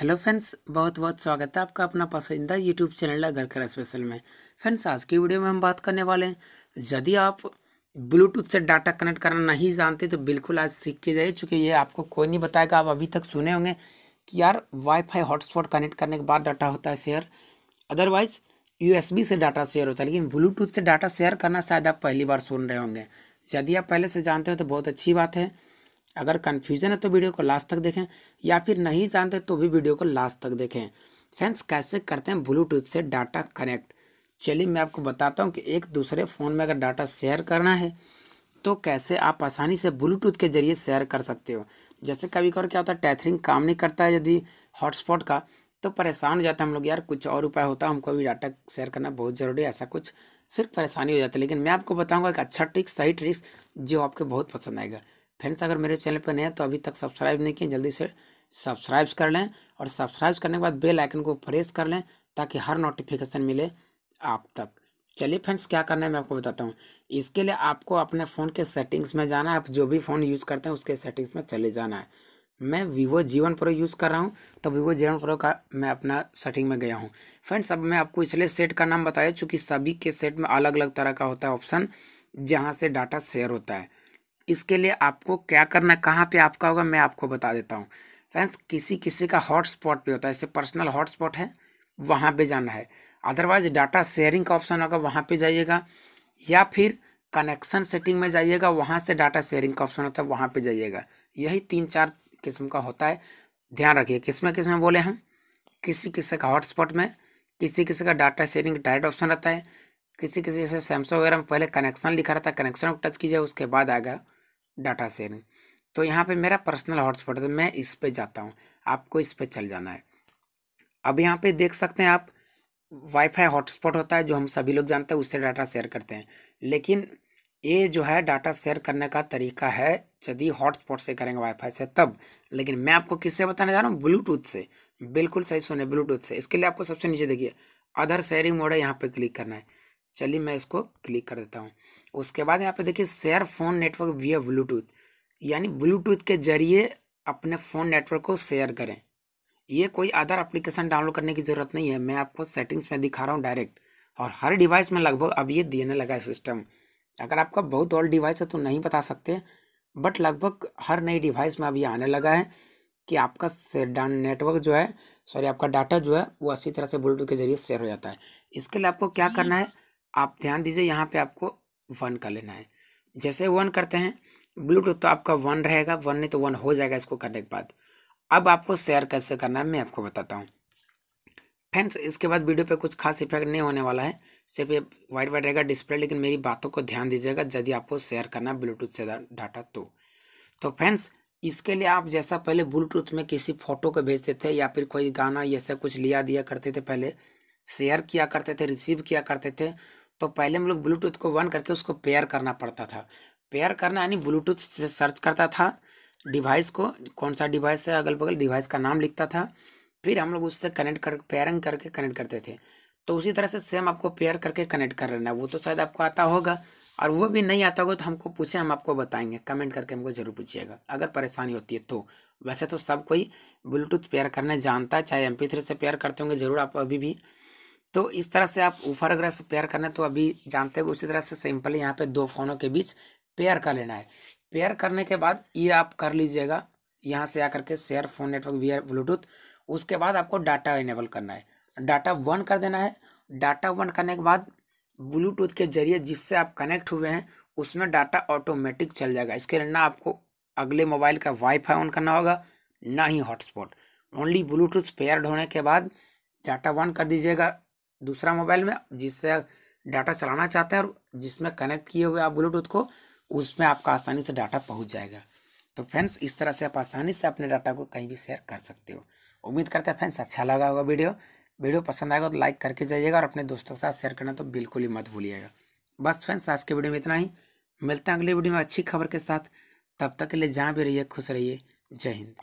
Hello friends, बहुत बहुत स्वागत है आपका अपना पसंदीदा यूट्यूब चैनल है घर का स्पेशल में। फ्रेंड्स, आज की वीडियो में हम बात करने वाले हैं। यदि आप ब्लूटूथ से डाटा कनेक्ट करना नहीं जानते तो बिल्कुल आज सीख के जाइए, चूँकि ये आपको कोई नहीं बताएगा, आप अभी तक सुने होंगे कि यार वाईफाई हॉटस्पॉट कनेक्ट करने के बाद डाटा होता है शेयर। अदरवाइज़ यूएसबी से डाटा शेयर होता है, लेकिन ब्लूटूथ से डाटा शेयर करना शायद आप पहली बार सुन रहे होंगे। यदि आप पहले से जानते हो तो बहुत अच्छी बात है। अगर कन्फ्यूज़न है तो वीडियो को लास्ट तक देखें, या फिर नहीं जानते तो भी वीडियो को लास्ट तक देखें। फ्रेंड्स कैसे करते हैं ब्लूटूथ से डाटा कनेक्ट चलिए मैं आपको बताता हूँ कि एक दूसरे फ़ोन में अगर डाटा शेयर करना है तो कैसे आप आसानी से ब्लूटूथ के ज़रिए शेयर कर सकते हो? जैसे कभी कभार क्या होता है टैथरिंग काम नहीं करता है यदि हॉटस्पॉट का तो परेशान हो जाता है हम लोग यार, कुछ और उपाय होता है, हमको भी डाटा शेयर करना बहुत ज़रूरी है, ऐसा कुछ फिर परेशानी हो जाती है। लेकिन मैं आपको बताऊँगा एक अच्छा ट्रिक सही ट्रिक्स जो आपको बहुत पसंद आएगा। फ्रेंड्स, अगर मेरे चैनल पर नए हैं तो अभी तक सब्सक्राइब नहीं किए, जल्दी से सब्सक्राइब कर लें और सब्सक्राइब करने के बाद बेल आइकन को प्रेस कर लें ताकि हर नोटिफिकेशन मिले आप तक। चलिए फ्रेंड्स, क्या करना है मैं आपको बताता हूँ। इसके लिए आपको अपने फ़ोन के सेटिंग्स में जाना है, आप जो भी फ़ोन यूज़ करते हैं, उसके सेटिंग्स में चले जाना है। मैं वीवो जीवन प्रो यूज़ कर रहा हूँ तो वीवो जीवन प्रो का मैं अपना सेटिंग में गया हूँ। फ्रेंड्स, अब मैं आपको इसलिए सेट का नाम बताया, चूँकि सभी के सेट में अलग अलग तरह का होता है ऑप्शन, जहाँ से डाटा शेयर होता है। इसके लिए आपको क्या करना है, कहाँ पे आपका होगा, मैं आपको बता देता हूँ। फ्रेंड्स, किसी किसी का हॉटस्पॉट पे होता है, जैसे पर्सनल हॉटस्पॉट है, वहाँ पे जाना है। अदरवाइज़ डाटा शेयरिंग का ऑप्शन होगा, वहाँ पे जाइएगा। या फिर कनेक्शन सेटिंग में जाइएगा, वहाँ से डाटा शेयरिंग का ऑप्शन होता है, वहाँ पे जाइएगा। यही तीन चार किस्म का होता है। ध्यान रखिए, किसमें किसमें बोले हम? किसी किसी का हॉटस्पॉट में, किसी किसी का डाटा शेयरिंग डायरेक्ट ऑप्शन रहता है। किसी किसी जैसे सैमसंग वगैरह में पहले कनेक्शन लिखा रहता है, कनेक्शन को टच कीजिए, उसके बाद आएगा। डाटा शेयरिंग तो यहाँ पे मेरा पर्सनल हॉटस्पॉट है तो मैं इस पे जाता हूँ। आपको इस पे चल जाना है। अब यहाँ पे देख सकते हैं आप वाईफाई हॉटस्पॉट होता है, जो हम सभी लोग जानते हैं, उससे डाटा शेयर करते हैं। लेकिन ये जो है, डाटा शेयर करने का तरीका है, यदि हॉटस्पॉट से करेंगे वाईफाई से तब। लेकिन मैं आपको किससे बताने जा रहा हूँ? ब्लूटूथ से। बिल्कुल सही सुने ब्लूटूथ से। इसके लिए आपको सबसे नीचे देखिए अदर शेयरिंग मोड है, यहाँ पे क्लिक करना है। चलिए मैं इसको क्लिक कर देता हूँ। उसके बाद यहाँ पे देखिए share phone network via Bluetooth यानी ब्लूटूथ के ज़रिए अपने फ़ोन नेटवर्क को शेयर करें। ये कोई अदर एप्लीकेशन डाउनलोड करने की ज़रूरत नहीं है, मैं आपको सेटिंग्स में दिखा रहा हूँ डायरेक्ट और हर डिवाइस में लगभग अब ये देने लगा है सिस्टम अगर आपका बहुत ओल्ड डिवाइस है तो नहीं बता सकते बट लगभग हर नई डिवाइस में अभी आने लगा है कि आपका नेटवर्क जो है सॉरी आपका डाटा जो है वो अच्छी तरह से ब्लूटूथ के ज़रिए शेयर हो जाता है। इसके लिए आपको क्या करना है आप ध्यान दीजिए, यहाँ पे आपको वन कर लेना है। जैसे वन करते हैं ब्लूटूथ तो आपका वन रहेगा वन नहीं तो वन हो जाएगा इसको करने के बाद। अब आपको शेयर कैसे करना है, मैं आपको बताता हूँ। फ्रेंड्स इसके बाद वीडियो पे कुछ खास इफ़ेक्ट नहीं होने वाला है। सिर्फ़ ये वाइट वाइट रहेगा डिस्प्ले लेकिन मेरी बातों को ध्यान दीजिएगा, यदि आपको शेयर करना है ब्लूटूथ से डाटा तो। तो फ्रेंड्स इसके लिए आप जैसा पहले ब्लूटूथ में किसी फ़ोटो को भेजते थे, या फिर कोई गाना सब कुछ लिया दिया करते थे पहले शेयर किया करते थे रिसीव किया करते थे तो पहले हम लोग ब्लूटूथ को वन करके उसको पेयर करना पड़ता था। पेयर करना यानी ब्लूटूथ से सर्च करता था, डिवाइस को, कौन सा डिवाइस है अगल बगल डिवाइस का नाम लिखता था, फिर हम लोग उससे कनेक्ट कर, पेयरिंग करके कनेक्ट करते थे। तो उसी तरह से सेम आपको पेयर करके कनेक्ट कर लेना, वो तो शायद आपको आता होगा, और वो भी नहीं आता होगा तो हमको पूछे, हम आपको बताएँगे, कमेंट करके हमको ज़रूर पूछिएगा, अगर परेशानी होती है तो। वैसे तो सब कोई ब्लूटूथ पेयर करने जानता है, चाहे एम से पेयर करते होंगे, ज़रूर आप अभी भी तो इस तरह से आप ऊपर अगर से पेयर करना है तो अभी जानते हो उसी तरह से सिंपली यहाँ पे दो फोनों के बीच पेयर कर लेना है। पेयर करने के बाद ये आप कर लीजिएगा, यहाँ से आकर के share phone network via Bluetooth उसके बाद आपको डाटा इनेबल करना है। डाटा वन कर देना है। डाटा वन करने के बाद ब्लूटूथ के ज़रिए जिससे आप कनेक्ट हुए हैं, उसमें डाटा ऑटोमेटिक चल जाएगा। इसके लिए ना आपको अगले मोबाइल का वाईफाई ऑन करना होगा, ना ही हॉटस्पॉट ओनली ब्लूटूथ पेयर होने के बाद डाटा वन कर दीजिएगा। दूसरा मोबाइल में जिससे डाटा चलाना चाहते हैं और जिसमें कनेक्ट किए हुए आप ब्लूटूथ को, उसमें आपका आसानी से डाटा पहुँच जाएगा। तो फ्रेंड्स, इस तरह से आप आसानी से अपने डाटा को कहीं भी शेयर कर सकते हो। उम्मीद करते हैं फ्रेंड्स अच्छा लगा होगा वीडियो। वीडियो पसंद आएगा तो लाइक करके जाइएगा और अपने दोस्तों के साथ शेयर करना तो बिल्कुल ही मत भूलिएगा। बस फ्रेंड्स, आज के वीडियो में इतना ही। मिलते हैं अगले वीडियो में अच्छी खबर के साथ। तब तक के लिए जहाँ भी रहिए, खुश रहिए। जय हिंद।